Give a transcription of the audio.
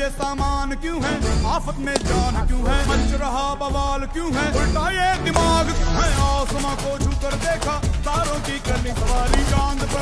ये सामान क्यों है? आफत में जान क्यों है? मच रहा बवाल क्यों है? उल्टा ये दिमाग क्यों है? आसमां को छू कर देखा, तारों की कली सवारी, चाँद पर